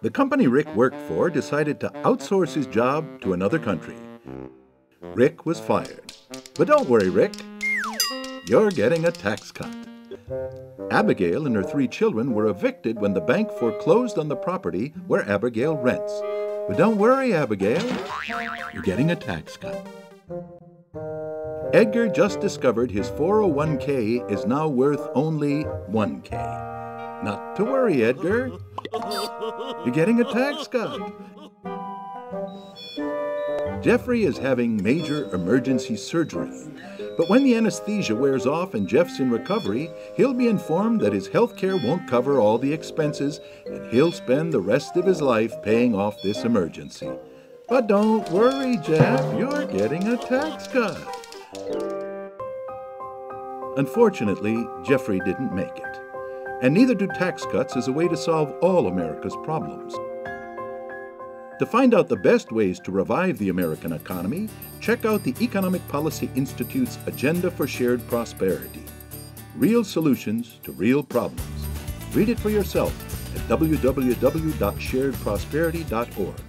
The company Rick worked for decided to outsource his job to another country. Rick was fired. But don't worry, Rick. You're getting a tax cut. Abigail and her three children were evicted when the bank foreclosed on the property where Abigail rents. But don't worry, Abigail. You're getting a tax cut. Edgar just discovered his 401k is now worth only 1k. Not to worry, Edgar. You're getting a tax cut. Jeffrey is having major emergency surgery. But when the anesthesia wears off and Jeff's in recovery, he'll be informed that his health care won't cover all the expenses and he'll spend the rest of his life paying off this emergency. But don't worry, Jeff, you're getting a tax cut. Unfortunately, Jeffrey didn't make it. And neither do tax cuts as a way to solve all America's problems. To find out the best ways to revive the American economy, check out the Economic Policy Institute's Agenda for Shared Prosperity Real Solutions to Real Problems. Read it for yourself at www.sharedprosperity.org.